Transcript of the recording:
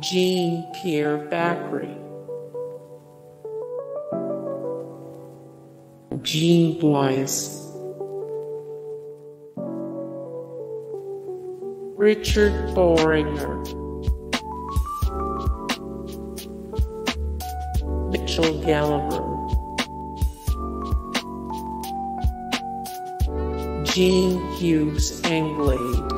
Jean Pierre Bacri, Jean Bouise, Richard Bohringer, Michel Galabru, Jean Hugues Anglade.